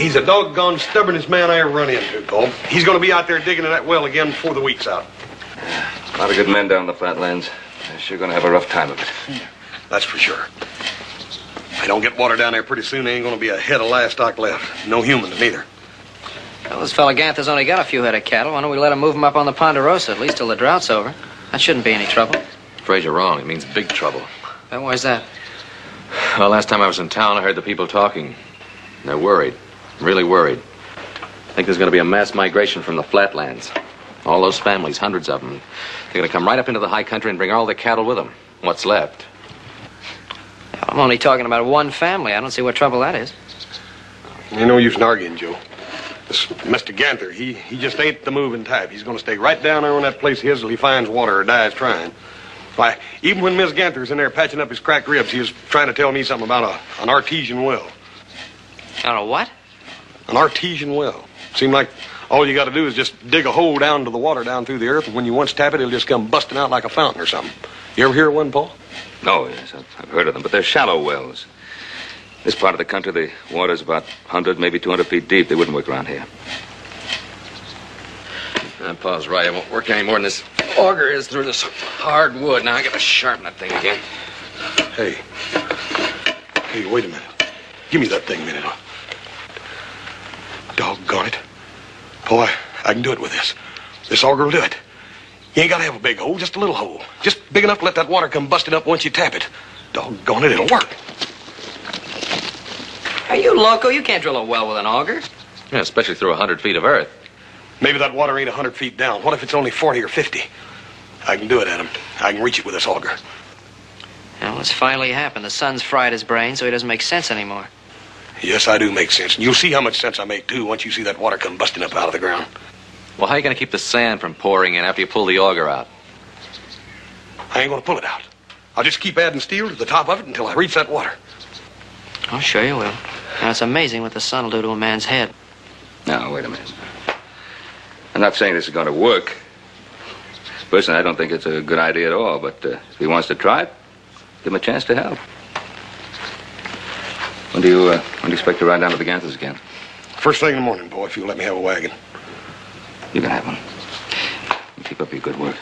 He's the doggone stubbornest man I ever run into, Paul. He's going to be out there digging in that well again before the week's out. A lot of good men down in the flatlands. They're sure going to have a rough time of it. That's for sure. If they don't get water down there pretty soon, there ain't going to be a head of livestock left. No humans neither. Well, this fella Ganther's only got a few head of cattle. Why don't we let him move them up on the Ponderosa, at least till the drought's over? That shouldn't be any trouble. Afraid you're wrong. It means big trouble. Then why's that? Well, last time I was in town, I heard the people talking. They're worried. Really worried. I think there's going to be a mass migration from the flatlands. All those families, hundreds of them. They're going to come right up into the high country and bring all their cattle with them. What's left? I'm only talking about one family. I don't see what trouble that is. You no use in arguing, Joe. This Mr. Ganther, he, he just ain't the moving type. He's going to stay right down there on that place of his till he finds water or dies trying. Why, even when Miss Ganther's in there patching up his cracked ribs, he was trying to tell me something about a, an artesian well. I don't what? An artesian well. Seemed like all you got to do is just dig a hole down to the water down through the earth, and when you once tap it, it'll just come busting out like a fountain or something. You ever hear of one, Paul? No, yes, I've, I've heard of them, but they're shallow wells. This part of the country, the water's about 100, maybe 200 feet deep. They wouldn't work around here. Uh, Paul's right. It won't work any more than this auger is through this hard wood. Now I got to sharpen that thing again. Hey. Hey, wait a minute. Give me that thing a minute. Doggone it. Boy, I, I can do it with this. This auger will do it. You ain't got to have a big hole, just a little hole. Just big enough to let that water come busting up once you tap it. Doggone it, it'll work. Are you loco? You can't drill a well with an auger. Yeah, especially through a 100 feet of earth. Maybe that water ain't a 100 feet down. What if it's only 40 or 50? I can do it, Adam. I can reach it with this auger. Well, it's finally happened. The sun's fried his brain, so he doesn't make sense anymore. Yes, I do make sense. And you'll see how much sense I make, too, once you see that water come busting up out of the ground. Well, how are you going to keep the sand from pouring in after you pull the auger out? I ain't going to pull it out. I'll just keep adding steel to the top of it until I reach that water. Oh, sure you will. Now, it's amazing what the sun will do to a man's head. Now, wait a minute. I'm not saying this is going to work. Personally, I don't think it's a good idea at all, but uh, if he wants to try it, give him a chance to help. When do you, uh, when do you expect to ride down to the Ganthers again? First thing in the morning, boy, if you'll let me have a wagon. You can have one. Keep up your good work.